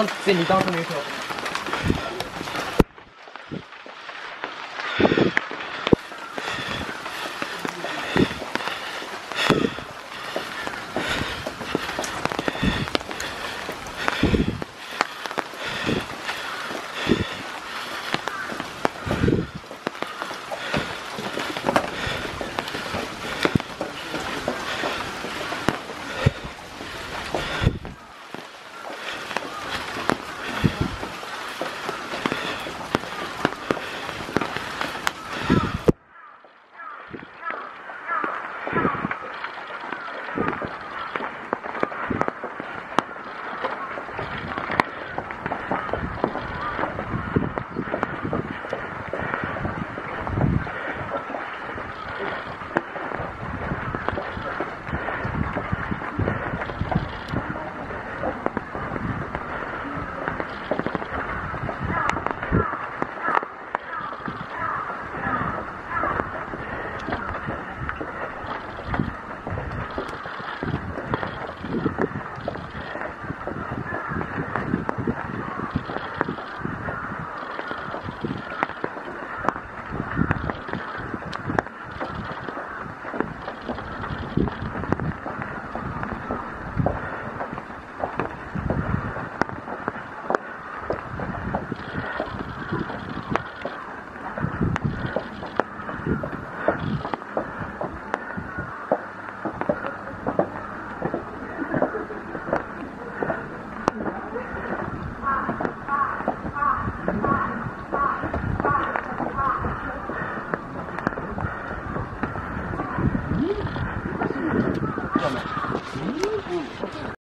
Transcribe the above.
完全にダンスの